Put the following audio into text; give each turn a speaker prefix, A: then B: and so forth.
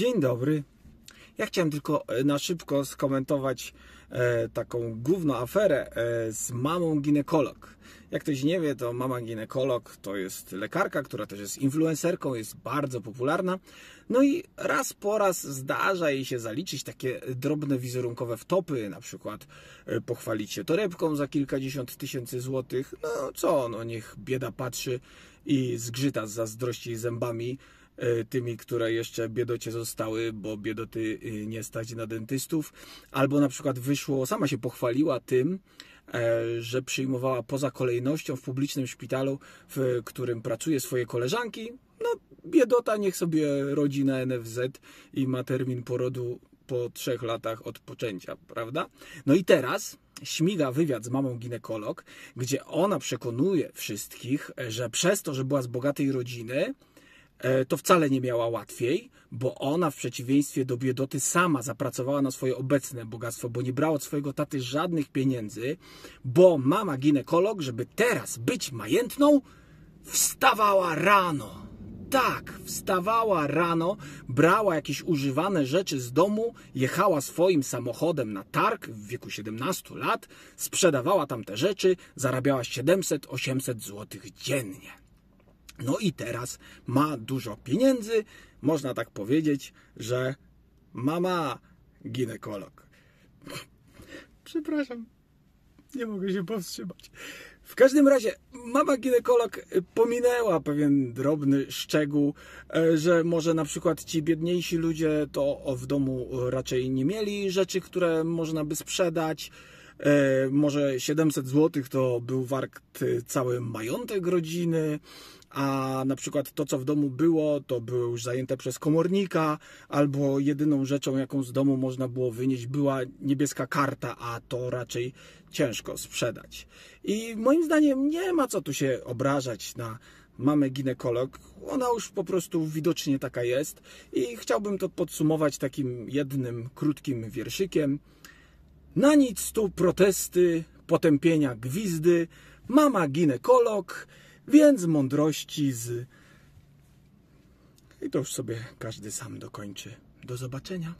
A: Dzień dobry. Ja chciałem tylko e, na szybko skomentować e, taką główną aferę e, z mamą ginekolog. Jak ktoś nie wie, to mama ginekolog to jest lekarka, która też jest influencerką, jest bardzo popularna. No i raz po raz zdarza jej się zaliczyć takie drobne wizerunkowe wtopy, na przykład e, pochwalić się torebką za kilkadziesiąt tysięcy złotych. No co, no niech bieda patrzy i zgrzyta z zazdrości zębami tymi, które jeszcze biedocie zostały, bo biedoty e, nie stać na dentystów. Albo na przykład wyszło, sama się pochwaliła tym, e, że przyjmowała poza kolejnością w publicznym szpitalu, w którym pracuje swoje koleżanki. No, biedota niech sobie rodzi na NFZ i ma termin porodu po trzech latach od poczęcia, prawda? No i teraz śmiga wywiad z mamą ginekolog, gdzie ona przekonuje wszystkich, że przez to, że była z bogatej rodziny, e, to wcale nie miała łatwiej, bo ona w przeciwieństwie do biedoty sama zapracowała na swoje obecne bogactwo, bo nie brała od swojego taty żadnych pieniędzy, bo mama ginekolog, żeby teraz być majętną, wstawała rano. Tak, wstawała rano, brała jakieś używane rzeczy z domu, jechała swoim samochodem na targ w wieku 17 lat, sprzedawała tam te rzeczy, zarabiała 700-800 zł dziennie. No i teraz ma dużo pieniędzy, można tak powiedzieć, że mama ginekolog. Przepraszam, nie mogę się powstrzymać. W każdym razie mama ginekolog pominęła pewien drobny szczegół, e, że może na przykład ci biedniejsi ludzie to w domu raczej nie mieli rzeczy, które można by sprzedać. E, Może 700 zł to był wart cały majątek rodziny, a na przykład to, co w domu było, to było już zajęte przez komornika, albo jedyną rzeczą, jaką z domu można było wynieść, była niebieska karta, a to raczej ciężko sprzedać. I moim zdaniem nie ma co tu się obrażać na mamę ginekolog. Ona już po prostu widocznie taka jest i chciałbym to podsumować takim jednym krótkim wierszykiem. Na nic tu protesty, potępienia gwizdy, mama ginekolog, więc mądrości z... I to już sobie każdy sam dokończy. Do zobaczenia.